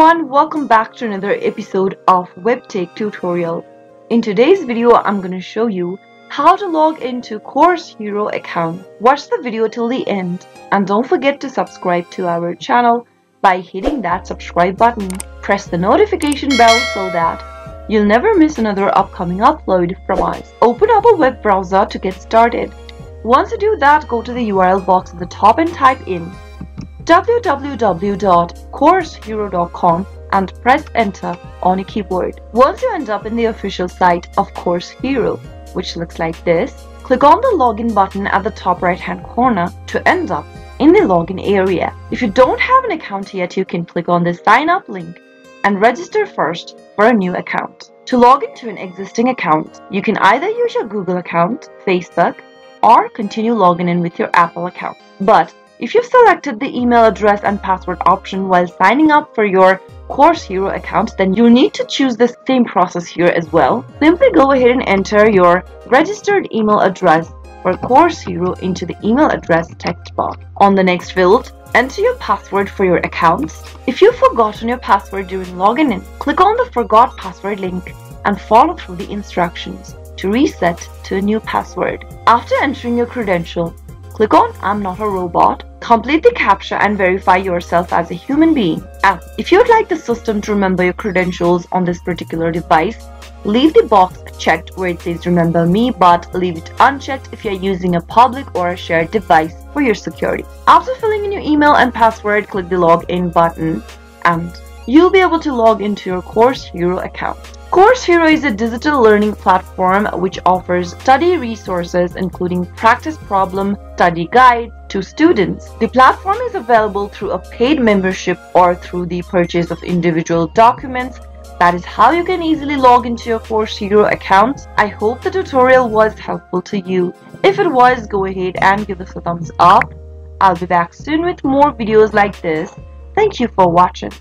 everyone, welcome back to another episode of WebTech tutorial. In today's video, I'm going to show you how to log into Course Hero account. Watch the video till the end and don't forget to subscribe to our channel by hitting that subscribe button. Press the notification bell so that you'll never miss another upcoming upload from us. Open up a web browser to get started. Once you do that, go to the URL box at the top and type in www.coursehero.com and press enter on a keyboard. Once you end up in the official site of Course Hero, which looks like this, click on the login button at the top right hand corner to end up in the login area. If you don't have an account yet, you can click on the sign up link and register first for a new account. To log into an existing account, you can either use your Google account, Facebook, or continue logging in with your Apple account. But if you've selected the email address and password option while signing up for your Course Hero account, then you need to choose the same process here as well. Simply go ahead and enter your registered email address for Course Hero into the email address text box. On the next field, enter your password for your account. If you've forgotten your password during logging in, click on the Forgot Password link and follow through the instructions to reset to a new password. After entering your credential, click on I'm not a robot Complete the CAPTCHA and verify yourself as a human being. And if you'd like the system to remember your credentials on this particular device, leave the box checked where it says remember me but leave it unchecked if you're using a public or a shared device for your security. After filling in your email and password, click the login button and you'll be able to log into your Course Hero account. Course Hero is a digital learning platform which offers study resources including practice problem, study guides to students. The platform is available through a paid membership or through the purchase of individual documents. That is how you can easily log into your Course Hero account. I hope the tutorial was helpful to you. If it was, go ahead and give us a thumbs up. I'll be back soon with more videos like this. Thank you for watching.